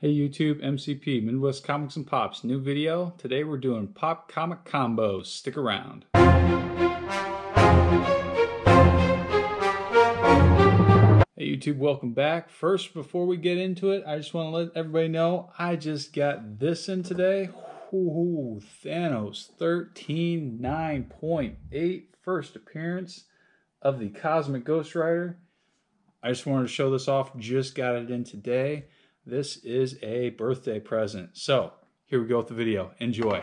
Hey YouTube, MCP, Midwest Comics and Pops, new video. Today we're doing Pop Comic Combos. Stick around. Hey YouTube, welcome back. First, before we get into it, I just want to let everybody know I just got this in today. Ooh, Thanos 13 9.8 first appearance of the Cosmic Ghost Rider. I just wanted to show this off, just got it in today. This is a birthday present. So here we go with the video. Enjoy.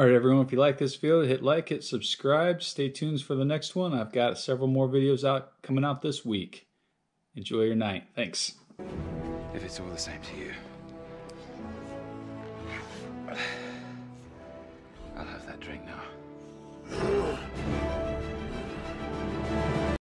All right, everyone, if you like this video, hit like, hit subscribe. Stay tuned for the next one. I've got several more videos out coming out this week. Enjoy your night. Thanks. If it's all the same to you, I'll have that drink now.